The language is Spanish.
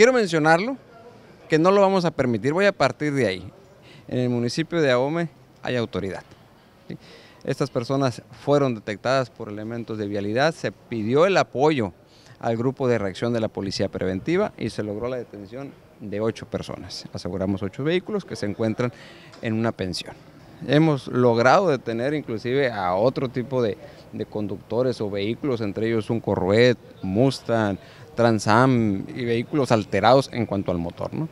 quiero mencionarlo, que no lo vamos a permitir, voy a partir de ahí. En el municipio de Ahome hay autoridad. Estas personas fueron detectadas por elementos de vialidad, se pidió el apoyo al grupo de reacción de la Policía Preventiva y se logró la detención de ocho personas. Aseguramos ocho vehículos que se encuentran en una pensión. Hemos logrado detener inclusive a otro tipo de, de conductores o vehículos, entre ellos un Corvette, Mustang, Transam y vehículos alterados en cuanto al motor. ¿no?